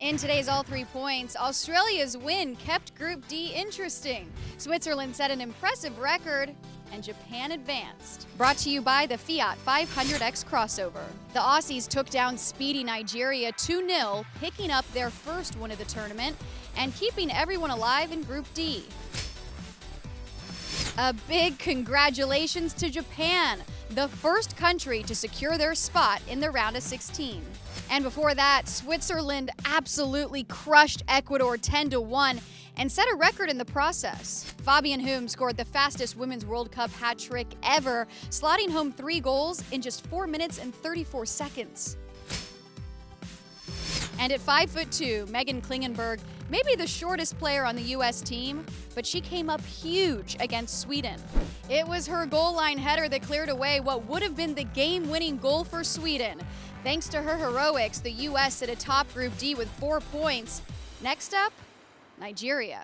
In today's All Three Points, Australia's win kept Group D interesting. Switzerland set an impressive record, and Japan advanced. Brought to you by the Fiat 500X crossover. The Aussies took down speedy Nigeria 2 0, picking up their first win of the tournament and keeping everyone alive in Group D. A big congratulations to Japan, the first country to secure their spot in the round of 16. And before that, Switzerland absolutely crushed Ecuador 10 to 1 and set a record in the process. Fabienne Humm scored the fastest Women's World Cup hat trick ever, slotting home three goals in just 4 minutes and 34 seconds. And at 5 foot 2, Meghan Klingenberg may be the shortest player on the US team, but she came up huge against Sweden. It was her goal line header that cleared away what would have been the game-winning goal for Sweden. Thanks to her heroics, the US at a top Group D with 4 points. Next up, Nigeria.